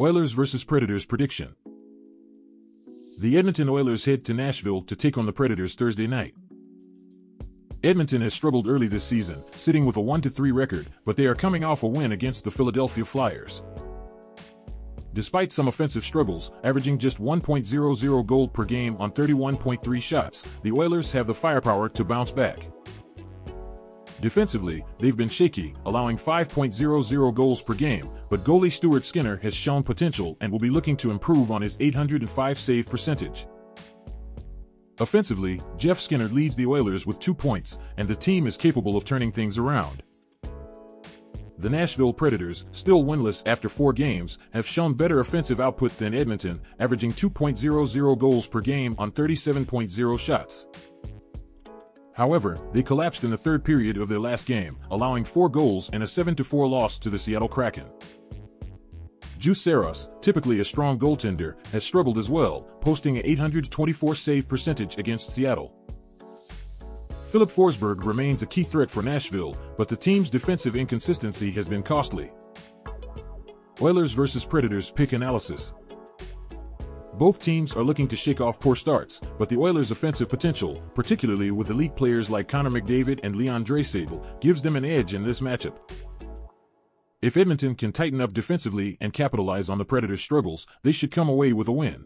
Oilers vs. Predators prediction. The Edmonton Oilers head to Nashville to take on the Predators Thursday night. Edmonton has struggled early this season, sitting with a 1-3 record, but they are coming off a win against the Philadelphia Flyers. Despite some offensive struggles, averaging just 1.00 goal per game on 31.3 shots, the Oilers have the firepower to bounce back. Defensively, they've been shaky, allowing 5.00 goals per game, but goalie Stuart Skinner has shown potential and will be looking to improve on his 805 save percentage. Offensively, Jeff Skinner leads the Oilers with two points, and the team is capable of turning things around. The Nashville Predators, still winless after four games, have shown better offensive output than Edmonton, averaging 2.00 goals per game on 37.0 shots. However, they collapsed in the third period of their last game, allowing four goals and a 7-4 loss to the Seattle Kraken. Juuse Saros, typically a strong goaltender, has struggled as well, posting an 824 save percentage against Seattle. Filip Forsberg remains a key threat for Nashville, but the team's defensive inconsistency has been costly. Oilers vs. Predators pick analysis. Both teams are looking to shake off poor starts, but the Oilers' offensive potential, particularly with elite players like Connor McDavid and Leon Draisaitl, gives them an edge in this matchup. If Edmonton can tighten up defensively and capitalize on the Predators' struggles, they should come away with a win.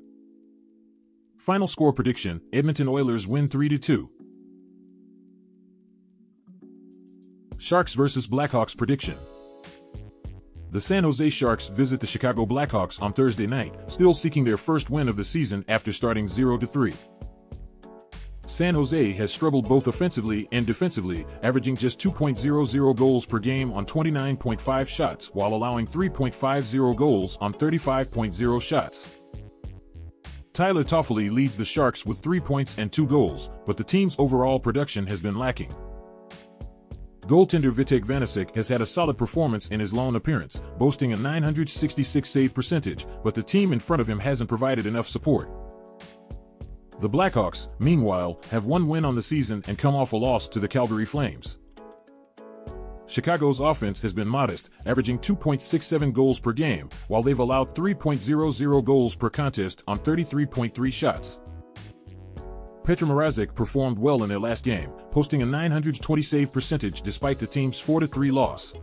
Final score prediction, Edmonton Oilers win 3-2. Sharks vs. Blackhawks prediction. The San Jose Sharks visit the Chicago Blackhawks on Thursday night, still seeking their first win of the season after starting 0-3. San Jose has struggled both offensively and defensively, averaging just 2.00 goals per game on 29.5 shots while allowing 3.50 goals on 35.0 shots. Tyler Toffoli leads the Sharks with 3 points and 2 goals, but the team's overall production has been lacking. Goaltender Vitek Vanecek has had a solid performance in his lone appearance, boasting a 966 save percentage, but the team in front of him hasn't provided enough support. The Blackhawks, meanwhile, have one win on the season and come off a loss to the Calgary Flames. Chicago's offense has been modest, averaging 2.67 goals per game, while they've allowed 3.00 goals per contest on 33.3 shots. Petr Mrazek performed well in their last game, posting a 920 save percentage despite the team's 4-3 loss.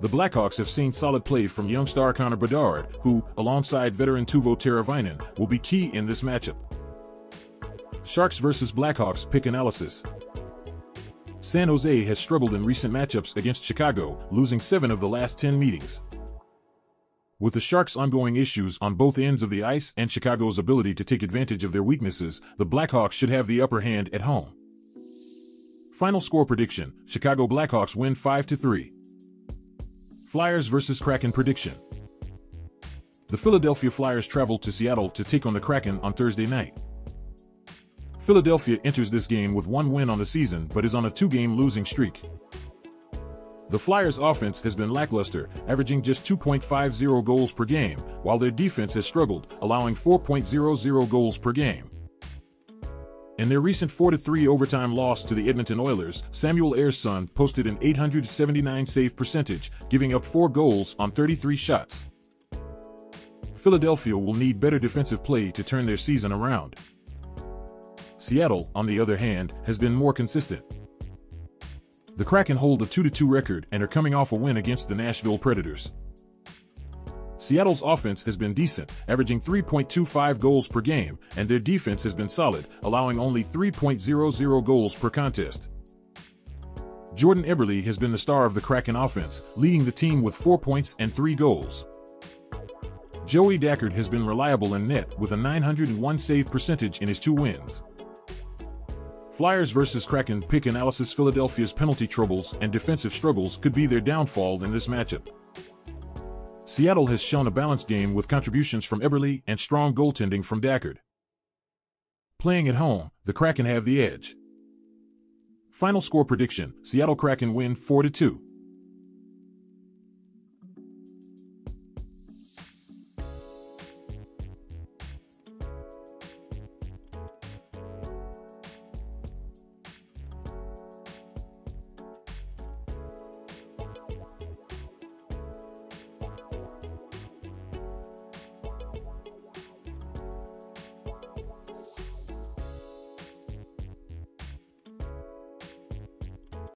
The Blackhawks have seen solid play from young star Connor Bedard, who, alongside veteran Teuvo Teravainen, will be key in this matchup. Sharks vs. Blackhawks pick analysis. San Jose has struggled in recent matchups against Chicago, losing 7 of the last 10 meetings. With the Sharks' ongoing issues on both ends of the ice and Chicago's ability to take advantage of their weaknesses, the Blackhawks should have the upper hand at home. Final score prediction, Chicago Blackhawks win 5-3. Flyers vs. Kraken prediction. The Philadelphia Flyers travel to Seattle to take on the Kraken on Thursday night. Philadelphia enters this game with one win on the season but is on a two-game losing streak. The Flyers' offense has been lackluster, averaging just 2.50 goals per game, while their defense has struggled, allowing 4.00 goals per game. In their recent 4-3 overtime loss to the Edmonton Oilers, Samuel Ersson posted an 879 save percentage, giving up 4 goals on 33 shots. Philadelphia will need better defensive play to turn their season around. Seattle, on the other hand, has been more consistent. The Kraken hold a 2-2 record and are coming off a win against the Nashville Predators. Seattle's offense has been decent, averaging 3.25 goals per game, and their defense has been solid, allowing only 3.00 goals per contest. Jordan Eberle has been the star of the Kraken offense, leading the team with 4 points and 3 goals. Joey Daccord has been reliable in net with a 901 save percentage in his two wins. Flyers vs. Kraken pick analysis Philadelphia's penalty troubles and defensive struggles could be their downfall in this matchup. Seattle has shown a balanced game with contributions from Eberle and strong goaltending from Daccord. Playing at home, the Kraken have the edge. Final score prediction, Seattle Kraken win 4-2.